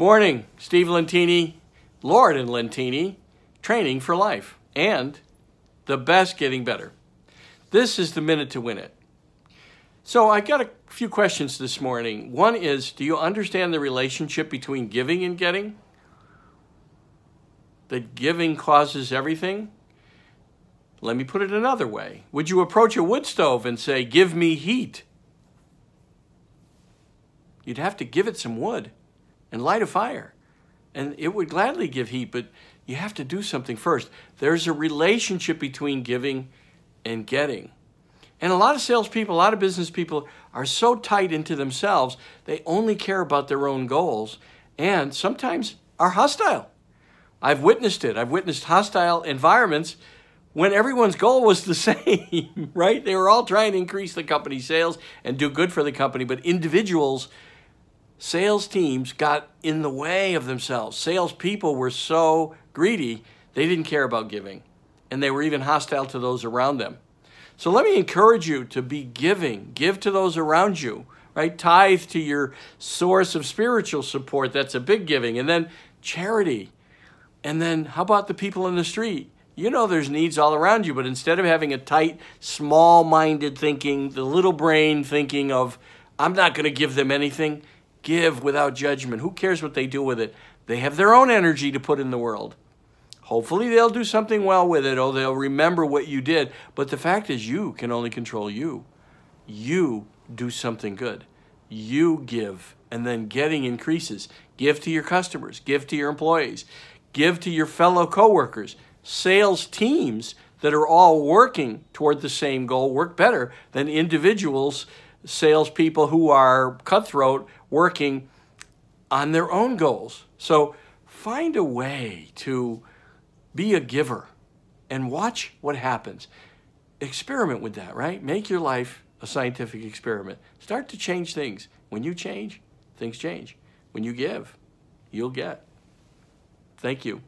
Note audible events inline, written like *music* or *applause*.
Morning, Steve Lentini, Lord and Lentini, training for life, and the best getting better. This is the minute to win it. So I got a few questions this morning. One is, do you understand the relationship between giving and getting? That giving causes everything? Let me put it another way. Would you approach a wood stove and say, give me heat? You'd have to give it some wood and light a fire. And it would gladly give heat, but you have to do something first. There's a relationship between giving and getting. And a lot of salespeople, a lot of business people are so tight into themselves, they only care about their own goals and sometimes are hostile. I've witnessed it. I've witnessed hostile environments when everyone's goal was the *laughs* same, right? They were all trying to increase the company's sales and do good for the company, but individuals sales teams got in the way of themselves. Salespeople were so greedy, they didn't care about giving. And they were even hostile to those around them. So let me encourage you to be giving. Give to those around you, right? Tithe to your source of spiritual support. That's a big giving. And then charity. And then how about the people in the street? You know there's needs all around you, but instead of having a tight, small minded thinking, the little brain thinking of, I'm not going to give them anything, Give without judgment. Who cares what they do with it? They have their own energy to put in the world. Hopefully, they'll do something well with it or they'll remember what you did. But the fact is, you can only control you. You do something good. You give, and then getting increases. Give to your customers, give to your employees, give to your fellow coworkers. Sales teams that are all working toward the same goal work better than individuals salespeople who are cutthroat working on their own goals. So find a way to be a giver and watch what happens. Experiment with that, right? Make your life a scientific experiment. Start to change things. When you change, things change. When you give, you'll get. Thank you.